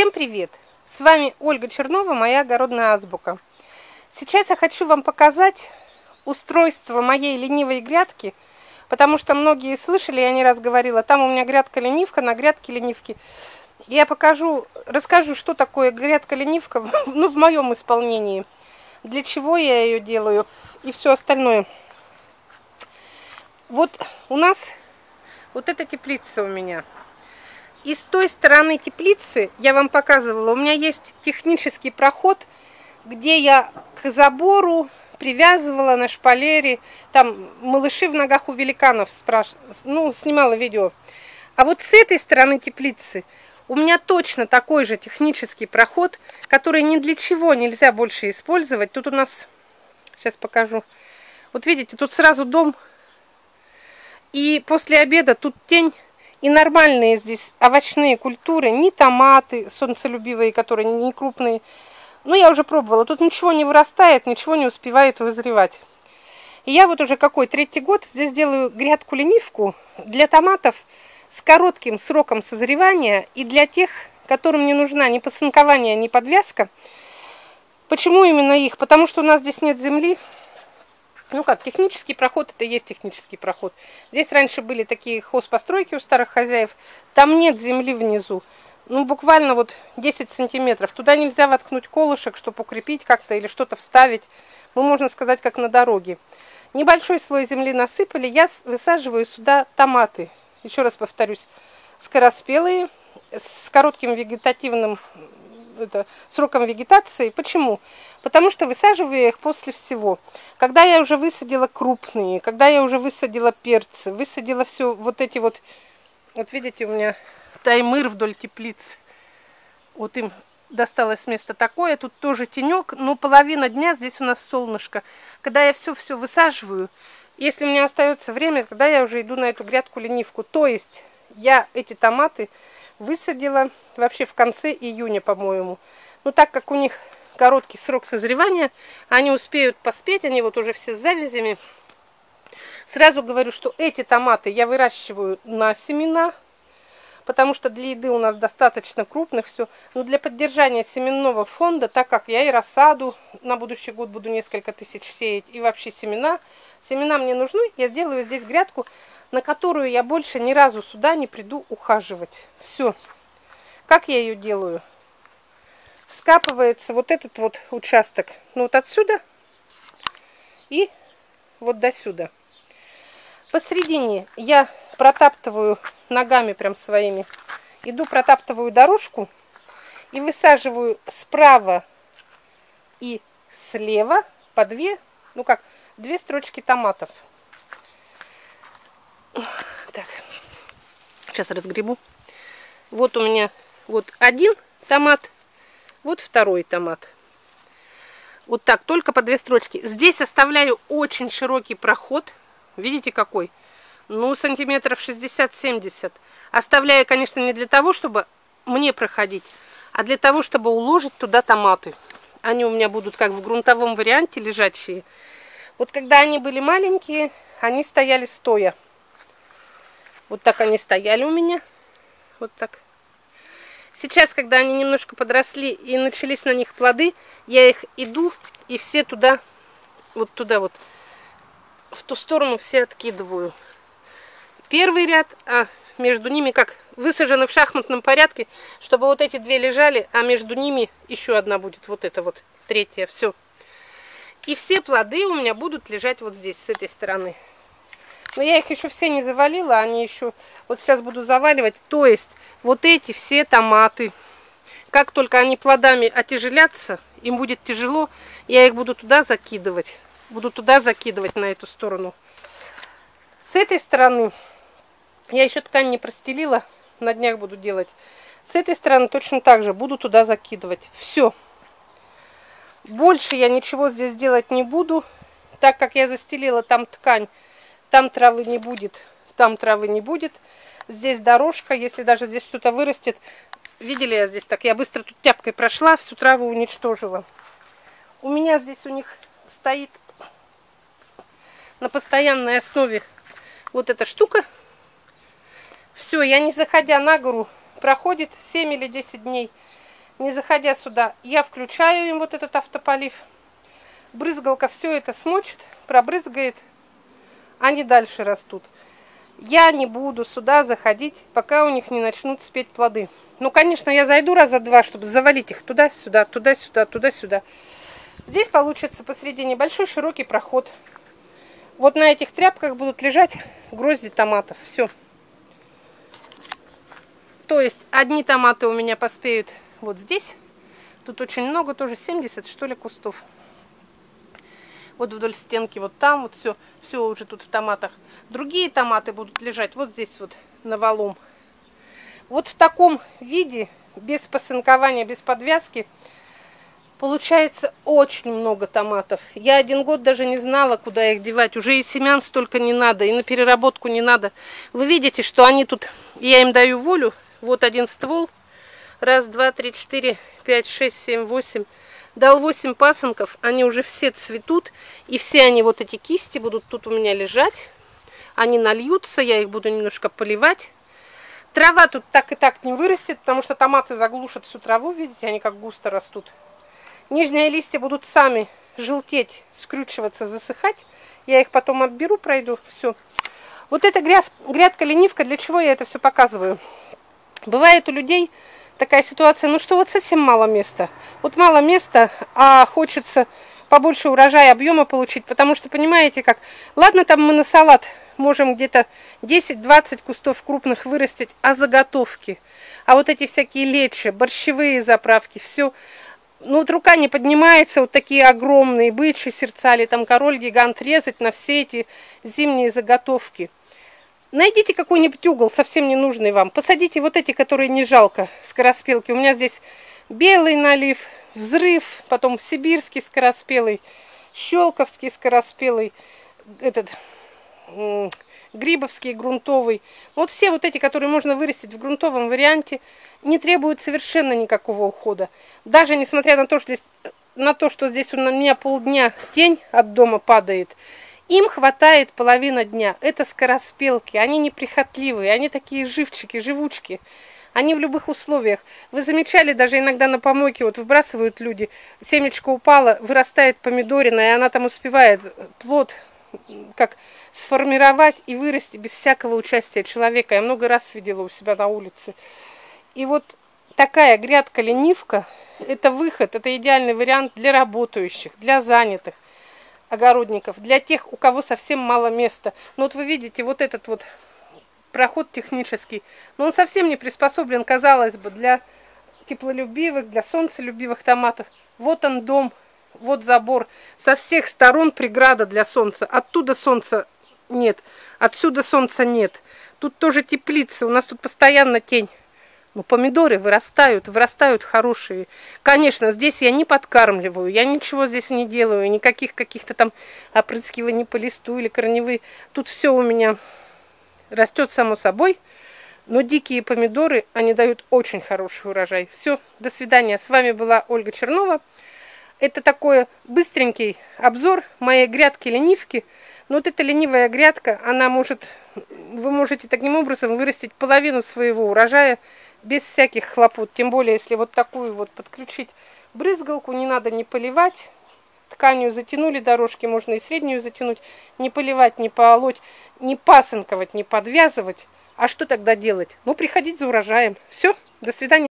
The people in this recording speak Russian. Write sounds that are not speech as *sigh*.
Всем привет! С вами Ольга Чернова, моя огородная азбука. Сейчас я хочу вам показать устройство моей ленивой грядки, потому что многие слышали, я не раз говорила, там у меня грядка-ленивка, на грядке ленивки. Я покажу, расскажу, что такое грядка-ленивка, *laughs* ну, в моем исполнении, для чего я ее делаю и все остальное. Вот у нас вот эта теплица у меня – и с той стороны теплицы, я вам показывала, у меня есть технический проход, где я к забору привязывала на шпалере, там малыши в ногах у великанов спраш... ну, снимала видео. А вот с этой стороны теплицы у меня точно такой же технический проход, который ни для чего нельзя больше использовать. Тут у нас, сейчас покажу, вот видите, тут сразу дом, и после обеда тут тень, и нормальные здесь овощные культуры, не томаты солнцелюбивые, которые не крупные. Ну, я уже пробовала, тут ничего не вырастает, ничего не успевает вызревать. И я вот уже какой третий год здесь делаю грядку-ленивку для томатов с коротким сроком созревания и для тех, которым не нужна ни посынкование, ни подвязка. Почему именно их? Потому что у нас здесь нет земли, ну как, технический проход, это и есть технический проход. Здесь раньше были такие хозпостройки у старых хозяев. Там нет земли внизу. Ну, буквально вот 10 сантиметров. Туда нельзя воткнуть колышек, чтобы укрепить как-то или что-то вставить. Мы, можно сказать, как на дороге. Небольшой слой земли насыпали. Я высаживаю сюда томаты. Еще раз повторюсь, скороспелые, с коротким вегетативным это, сроком вегетации. Почему? Потому что высаживаю я их после всего. Когда я уже высадила крупные, когда я уже высадила перцы, высадила все вот эти вот, вот видите, у меня таймыр вдоль теплицы. Вот им досталось место такое, тут тоже тенек, но половина дня здесь у нас солнышко. Когда я все-все высаживаю, если у меня остается время, когда я уже иду на эту грядку-ленивку, то есть я эти томаты высадила вообще в конце июня, по-моему. Ну, так как у них короткий срок созревания, они успеют поспеть, они вот уже все с завязями. Сразу говорю, что эти томаты я выращиваю на семена, потому что для еды у нас достаточно крупных все. Но для поддержания семенного фонда, так как я и рассаду на будущий год буду несколько тысяч сеять, и вообще семена, семена мне нужны, я сделаю здесь грядку, на которую я больше ни разу сюда не приду ухаживать. Все. Как я ее делаю? Вскапывается вот этот вот участок, ну вот отсюда и вот до сюда. Посередине я протаптываю ногами прям своими, иду протаптываю дорожку и высаживаю справа и слева по две, ну как, две строчки томатов. Так, сейчас разгребу. Вот у меня вот один томат, вот второй томат. Вот так, только по две строчки. Здесь оставляю очень широкий проход. Видите какой? Ну, сантиметров 60-70. Оставляю, конечно, не для того, чтобы мне проходить, а для того, чтобы уложить туда томаты. Они у меня будут как в грунтовом варианте лежачие. Вот когда они были маленькие, они стояли стоя. Вот так они стояли у меня. Вот так. Сейчас, когда они немножко подросли и начались на них плоды, я их иду и все туда, вот туда вот, в ту сторону все откидываю. Первый ряд, а между ними как высажены в шахматном порядке, чтобы вот эти две лежали, а между ними еще одна будет, вот эта вот, третья, все. И все плоды у меня будут лежать вот здесь, с этой стороны. Но я их еще все не завалила, они еще... Вот сейчас буду заваливать. То есть вот эти все томаты, как только они плодами отяжелятся, им будет тяжело, я их буду туда закидывать. Буду туда закидывать, на эту сторону. С этой стороны, я еще ткань не простелила, на днях буду делать. С этой стороны точно так же буду туда закидывать. Все. Больше я ничего здесь делать не буду, так как я застелила там ткань там травы не будет, там травы не будет. Здесь дорожка, если даже здесь что-то вырастет. Видели я здесь так? Я быстро тут тяпкой прошла, всю траву уничтожила. У меня здесь у них стоит на постоянной основе вот эта штука. Все, я не заходя на гору, проходит 7 или 10 дней. не заходя сюда, я включаю им вот этот автополив. Брызгалка все это смочит, пробрызгает, они дальше растут. Я не буду сюда заходить, пока у них не начнут спеть плоды. Ну, конечно, я зайду раза два, чтобы завалить их туда-сюда, туда-сюда, туда-сюда. Здесь получится посередине большой широкий проход. Вот на этих тряпках будут лежать грозди томатов. Все. То есть одни томаты у меня поспеют вот здесь. Тут очень много, тоже 70 что ли кустов. Вот вдоль стенки, вот там, вот все, все уже тут в томатах. Другие томаты будут лежать вот здесь вот на валум. Вот в таком виде, без посынкования, без подвязки, получается очень много томатов. Я один год даже не знала, куда их девать. Уже и семян столько не надо, и на переработку не надо. Вы видите, что они тут, я им даю волю. Вот один ствол, Раз, два, три, четыре, пять, шесть, семь, восемь. Дал восемь пасынков, они уже все цветут. И все они, вот эти кисти, будут тут у меня лежать. Они нальются, я их буду немножко поливать. Трава тут так и так не вырастет, потому что томаты заглушат всю траву, видите, они как густо растут. Нижние листья будут сами желтеть, скрючиваться, засыхать. Я их потом отберу, пройду, все. Вот эта грядка-ленивка, для чего я это все показываю? Бывает у людей такая ситуация, ну что вот совсем мало места. Вот мало места, а хочется побольше урожая, объема получить, потому что, понимаете как, ладно, там мы на салат можем где-то 10-20 кустов крупных вырастить, а заготовки, а вот эти всякие лечи, борщевые заправки, все, ну вот рука не поднимается, вот такие огромные бычьи сердца или там король-гигант резать на все эти зимние заготовки – Найдите какой-нибудь угол, совсем не нужный вам. Посадите вот эти, которые не жалко, скороспелки. У меня здесь белый налив, взрыв, потом сибирский скороспелый, щелковский скороспелый, этот грибовский грунтовый. Вот все вот эти, которые можно вырастить в грунтовом варианте, не требуют совершенно никакого ухода. Даже несмотря на то, что здесь, на то, что здесь у меня полдня тень от дома падает, им хватает половина дня. Это скороспелки, они неприхотливые, они такие живчики, живучки. Они в любых условиях. Вы замечали, даже иногда на помойке вот выбрасывают люди, семечко упало, вырастает помидорина, и она там успевает плод как сформировать и вырасти без всякого участия человека. Я много раз видела у себя на улице. И вот такая грядка-ленивка, это выход, это идеальный вариант для работающих, для занятых огородников, для тех, у кого совсем мало места. Ну вот вы видите, вот этот вот проход технический, но он совсем не приспособлен, казалось бы, для теплолюбивых, для солнцелюбивых томатов. Вот он дом, вот забор. Со всех сторон преграда для солнца. Оттуда солнца нет, отсюда солнца нет. Тут тоже теплица, у нас тут постоянно тень. Ну, помидоры вырастают, вырастают хорошие. Конечно, здесь я не подкармливаю, я ничего здесь не делаю, никаких каких-то там опрыскиваний по листу или корневые. Тут все у меня растет само собой. Но дикие помидоры, они дают очень хороший урожай. Все, до свидания. С вами была Ольга Чернова. Это такой быстренький обзор моей грядки-ленивки. Но вот эта ленивая грядка, она может, вы можете таким образом вырастить половину своего урожая без всяких хлопот. Тем более, если вот такую вот подключить брызгалку, не надо не поливать. Тканью затянули дорожки, можно и среднюю затянуть. Не поливать, не полоть, не пасынковать, не подвязывать. А что тогда делать? Ну, приходить за урожаем. Все, до свидания.